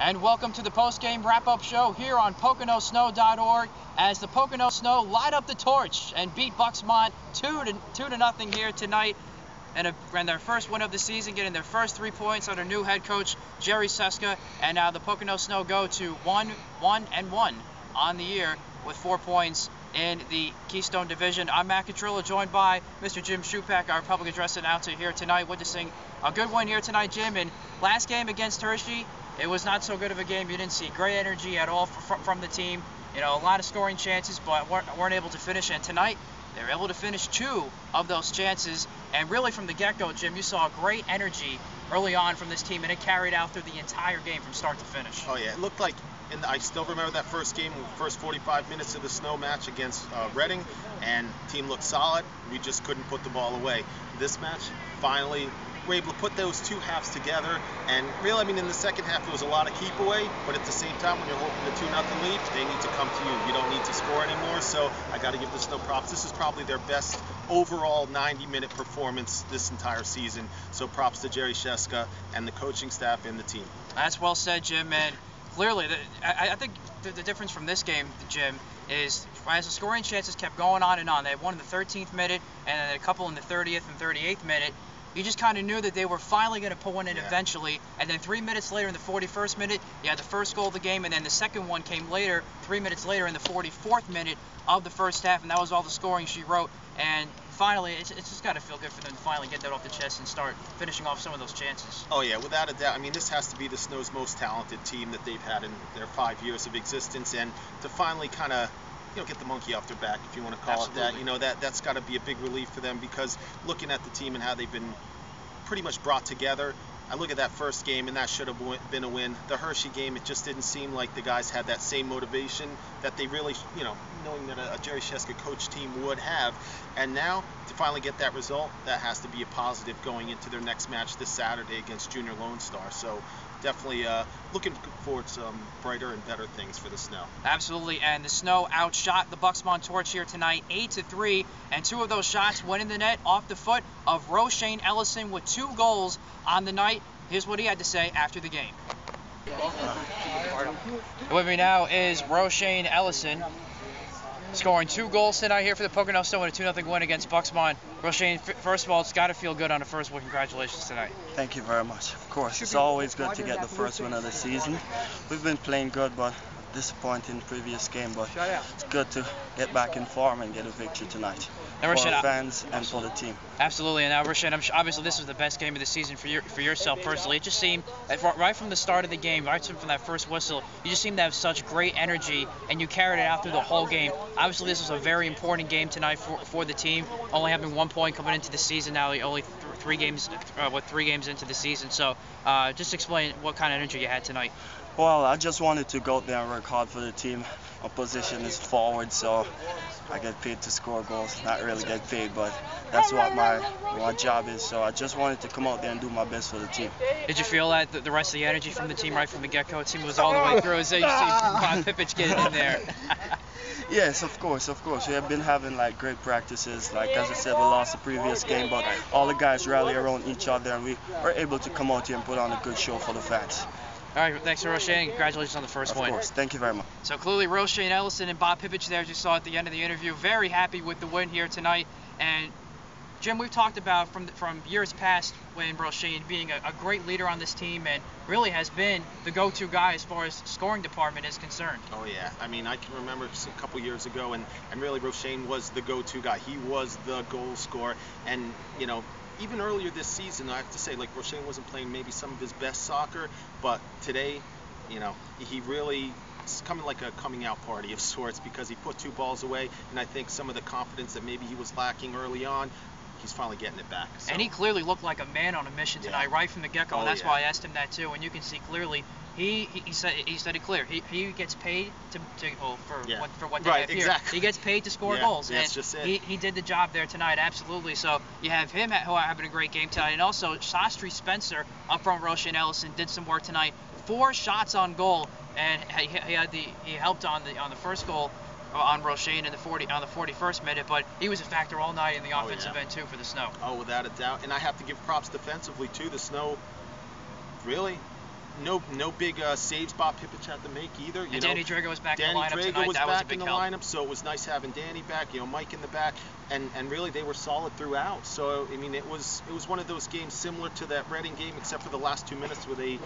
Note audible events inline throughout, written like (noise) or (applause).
and welcome to the post-game wrap-up show here on PoconosSnow.org as the Pocono Snow light up the torch and beat Buxmont two to two to nothing here tonight, and, a, and their first win of the season, getting their first three points under new head coach Jerry Sheska, and now the Pocono Snow go to one, one and one on the year with four points in the Keystone Division. I'm Matt Catrillo, joined by Mr. Jim Shoopack, our public address announcer here tonight, witnessing a good win here tonight, Jim. And last game against Hershey, it was not so good of a game. You didn't see great energy at all from, the team. You know, a lot of scoring chances, but weren't, able to finish. And tonight, they were able to finish two of those chances. And really, from the get-go, Jim, you saw great energy early on from this team, and it carried out through the entire game from start to finish. Oh yeah, it looked like, and I still remember that first game, first 45 minutes of the snow match against uh, Reading, and team looked solid. We just couldn't put the ball away. This match, finally, were able to put those two halves together. And really, I mean, in the second half, there was a lot of keep away, but at the same time, when you're holding the 2 nothing lead, they need to come to you. You don't need to score anymore. So I got to give this no props. This is probably their best overall 90 minute performance this entire season. So props to Jerry Sheska and the coaching staff and the team. That's well said, Jim. And clearly, I, think the, the, difference from this game, Jim, is as the scoring chances kept going on and on. They had one in the 13th minute and then a couple in the 30th and 38th minute you just kind of knew that they were finally going to put one in yeah. eventually. And then three minutes later, in the 41st minute, you had the first goal of the game, and then the second one came later, three minutes later, in the 44th minute of the first half, and that was all the scoring she wrote. And finally, it's, it's just got to feel good for them to finally get that off the chest and start finishing off some of those chances. Oh yeah, without a doubt. I mean, this has to be the Snow's most talented team that they've had in their five years of existence, and to finally kind of you know, get the monkey off their back, if you want to call Absolutely. it that. You know, that that's got to be a big relief for them because looking at the team and how they've been pretty much brought together. I look at that first game, and that should have been a win. The Hershey game, it just didn't seem like the guys had that same motivation that they really, you know, knowing that a, Jerry Sheska coach team would have. And now to finally get that result, that has to be a positive going into their next match this Saturday against Junior Lone Star. So definitely uh, looking forward to some brighter and better things for the Snow. Absolutely, and the Snow outshot the Buxmont Torch here tonight, eight to three, and two of those shots went in the net off the foot of Roshane Ellison with two goals on the night. Here's what he had to say after the game. With me now is Roshane Ellison, scoring two goals tonight here for the Pocono Snow in a 2 0 win against Buxmont. Roshane, first of all, it's got to feel good on the first win. Congratulations tonight. Thank you very much. Of course, it's always good to get the first win of the season. We've been playing good, but disappointing previous game, but it's good to get back in form and get a victory tonight. For our fans and for the team. Absolutely, and now Roshane, I'm sure, obviously this was the best game of the season for your, for yourself personally. It just seemed right from the start of the game, right from that first whistle, you just seemed to have such great energy, and you carried it out through the whole game. Obviously, this was a very important game tonight for, for the team. Only having one point coming into the season now, only th- three games, uh, what three games into the season. So, uh, just explain what kind of energy you had tonight. Well, I just wanted to go out there and work hard for the team. My position is forward, so I get paid to score goals. Not really get paid, but that's what my my job is. So I just wanted to come out there and do my best for the team. Did you feel that the rest of the energy from the team right from the get-go? team was all the way through. As you see Bob (laughs) Pipich getting in there. (laughs) Yes, of course, of course. We have been having like great practices. Like as I said, we lost the previous game, but all the guys rally around each other, and we were able to come out here and put on a good show for the fans. All right, thanks to Roshane. Congratulations on the first of win. Of course, thank you very much. So clearly, Roshane Ellison and Bob Pipich there, as you saw at the end of the interview, very happy with the win here tonight. And Jim, we've talked about from from years past when Roshane being a, a, great leader on this team and really has been the go-to guy as far as scoring department is concerned. Oh yeah, I mean I can remember a couple years ago and and really Roshane was the go-to guy. He was the goal scorer and you know even earlier this season I have to say like Roshane wasn't playing maybe some of his best soccer, but today, you know, he really it's coming like a coming out party of (laughs) sorts because he put two balls away and I think some of the confidence that maybe he was lacking early on he's finally getting it back. So. And he clearly looked like a man on a mission tonight, yeah. right from the get-go. Oh, that's yeah. why I asked him that too. And you can see clearly he he said he said it clear. He, he gets paid to, to oh, for yeah. what for what they right, have here. Exactly. He gets paid to score goals. That's and just it. He, he did the job there tonight, absolutely. So you have him who are having a great game tonight, and also Sastry Spencer up front. Roshane Ellison did some work tonight. Four shots on goal, and he, he had the he helped on the on the first goal on Roshane in the 40 on the 41st minute, but he was a factor all night in the offensive oh, yeah. end too for the Snow. Oh, without a doubt. And I have to give props defensively too. The Snow, really, no no big uh, saves Bob Pipich had to make either. You and know, Danny Drago was back Danny in the lineup Drago tonight. was that back was a big in the help. lineup, so it was nice having Danny back. You know, Mike in the back, and and really they were solid throughout. So I mean, it was it was one of those games similar to that Reading game, except for the last two minutes where they,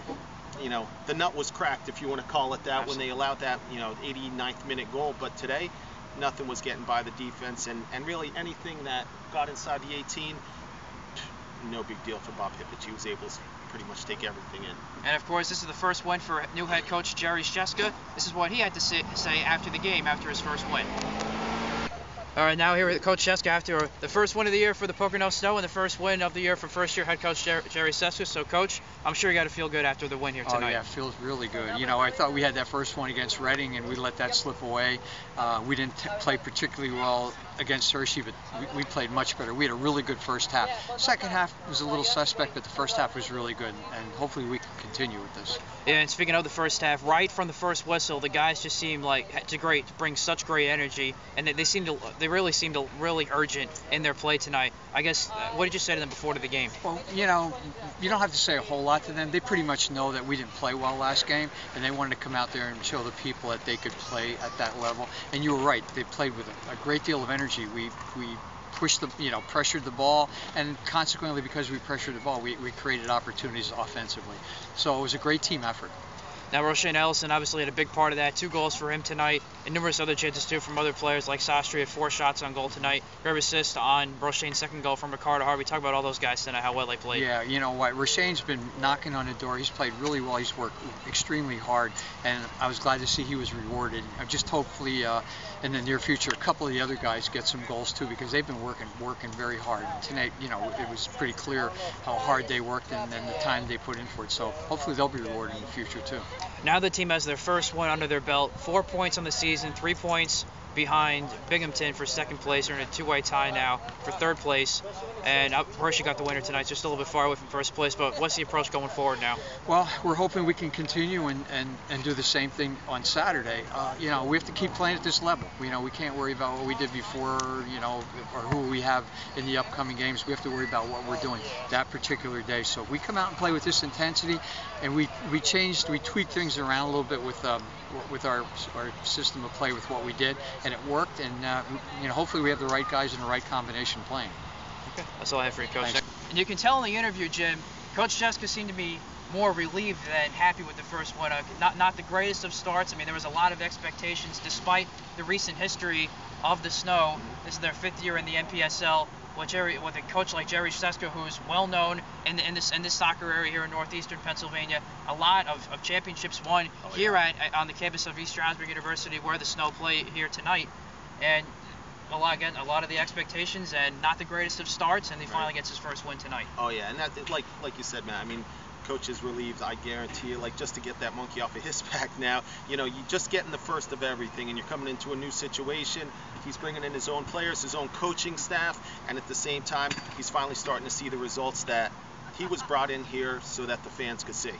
you know, the nut was cracked, if you want to call it that, when they allowed that you know 89th minute goal. But today, nothing was getting by the defense, and and really anything that got inside the 18, no big deal for Bob Hippich. He was able to pretty much take everything in. And of course, this is the first win for new head coach Jerry Sheska. This is what he had to say, say after the game, after his first win. All right, now here with Coach Sheska after the first win of the year for the Pocono Snow and the first win of the year for first-year head coach Jer- Jerry Sheska. So, Coach, I'm sure you got to feel good after the win here tonight. Oh yeah, feels really good. You know, I thought we had that first one against Reading and we let that slip away. Uh, we didn't t- play particularly well against Hershey, but we, we played much better. We had a really good first half. Second half was a little suspect, but the first half was really good, and hopefully we can continue with this. Yeah, and speaking of the first half, right from the first whistle, the guys just seemed like to great, to bring such great energy, and they, they seemed to, they really seemed to really urgent in their play tonight. I guess, uh, what did you say to them before to the game? Well, you know, you don't have to say a whole lot to them. They pretty much know that we didn't play well last game, and they wanted to come out there and show the people that they could play at that level. And you were right; they played with a, a great deal of energy. We we pushed the, you know, pressured the ball, and consequently, because we pressured the ball, we, we created opportunities offensively. So it was a great team effort. Now, Roshane Ellison obviously had a big part of that. Two goals for him tonight, and numerous other chances too from other players like Sastry had four shots on goal tonight. Grab assist on Roshane's second goal from Ricardo Harvey. Talk about all those guys tonight, how well they played. Yeah, you know what? Roshane's been knocking on the door. He's played really well. He's worked extremely hard, and I was glad to see he was rewarded. I just hopefully uh, in the near future, a couple of the other guys get some goals too, because they've been working working very hard. And Tonight, you know, it was pretty clear how hard they worked and, and the time they put in for it. So hopefully they'll be rewarded in the future too. Now the team has their first one under their belt. Four points on the season, three points behind Binghamton for second place. They're in a two-way tie now for third place. And Hershey got the winner tonight, just a little bit far away from first place. But what's the approach going forward now? Well, we're hoping we can continue and, and, and do the same thing on Saturday. Uh, you know, we have to keep playing at this level. You know, we can't worry about what we did before, you know, or who we have in the upcoming games. We have to worry about what we're doing that particular day. So we come out and play with this intensity, and we we changed, we tweaked things around a little bit with um, with our our system of play with what we did, and it worked. And uh, you know, hopefully we have the right guys in the right combination playing. Okay. That's all I have for you, Coach. Thanks. And you can tell in the interview, Jim, Coach Sheska seemed to be more relieved than happy with the first one. Uh, not not the greatest of starts. I mean, there was a lot of expectations despite the recent history of the Snow. This is their fifth year in the NPSL. With Jerry, with a coach like Jerry Sheska, who's well known in, the, in this in this soccer area here in northeastern Pennsylvania, a lot of, of championships won oh, here at, on the campus of East Stroudsburg University, where the Snow play here tonight, and a lot again, a lot of the expectations and not the greatest of starts, and he finally gets his first win tonight. Oh yeah, and that like like you said, man. I mean, coach is relieved. I guarantee you, like just to get that monkey off of his (laughs) back now. You know, you're just getting the first of everything, and you're coming into a new situation. He's bringing in his own players, his own coaching staff, and at the same time, he's finally starting to see the results that he was brought in here so that the fans could see.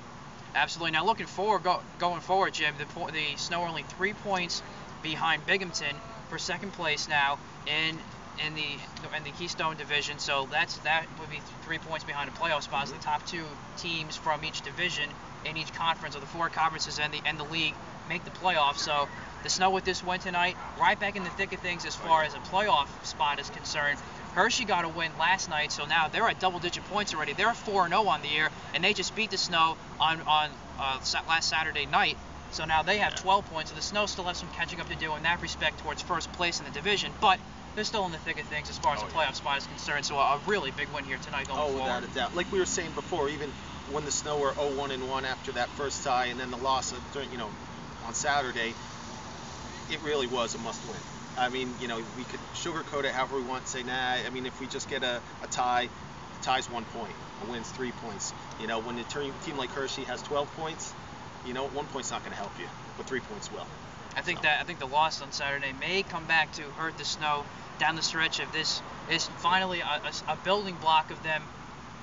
Absolutely. Now looking forward, go, going forward, Jim, the, the Snow are only three points behind Binghamton for second place now in in the in the Keystone Division. So that's that would be three points behind the playoff spots. The top two teams from each division in each conference, of the four conferences and the and the league, make the playoffs. So the Snow with this win tonight, right back in the thick of things as far as a playoff spot is concerned. Hershey got a win last night, so now they're at double-digit points already. They're 4-0 on the year, and they just beat the Snow on on uh, last Saturday night. So now they have 12 points. So the Snow still has some catching up to do in that respect towards first place in the division, but they're still in the thick of things as far as Oh, the yeah. playoff spot is concerned. So a, a really big win here tonight going Oh, forward. without a doubt. Like we were saying before, even when the Snow were 0-1 and 1 after that first tie, and then the loss of, you know, on Saturday, it really was a must-win. I mean, you know, we could sugarcoat it however we want, say, nah. I mean, if we just get a, a tie, a tie's one point, a win's three points. You know, when a team team like Hershey has 12 points, you know, one point's not going to help you, but three points will. I think So. that I think the loss on Saturday may come back to hurt the Snow down the stretch of this is finally a, a- a building block of them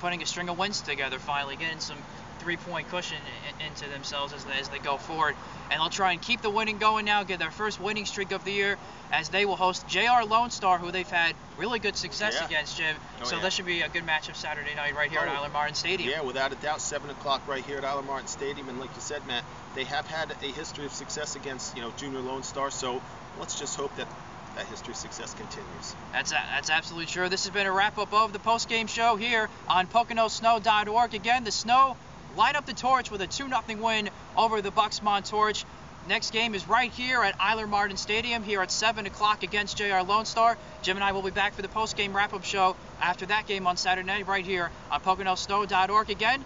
putting a string of wins together. Finally, getting some three-point cushion into themselves as they, as they go forward. And they'll try and keep the winning going now, get their first winning streak of the year, as they will host JR Lone Star, who they've had really good success Yeah. against, Jim. Oh, so yeah. this should be a good matchup Saturday night right here at Oh, Eiler Martin Stadium. Yeah, without a doubt, seven o'clock right here at Eiler Martin Stadium, and like you said, Matt, they have had a history of success against you know Junior Lone Star. So let's just hope that that history success continues. That's that's absolutely true. This has been a wrap up of the post game show here on PoconoSnow.org. Again, the Snow light up the torch with a 2 0 win over the Buxmont Torch. Next game is right here at Eiler Martin Stadium here at 7 o'clock against JR Lone Star. Jim and I will be back for the post game wrap up show after that game on Saturday night right here on PoconoSnow.org. Again,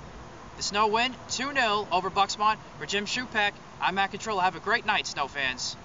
the Snow win 2 0 over Buxmont. For Jim Shoopack, I'm Matt Catrillo. Have a great night, Snow fans.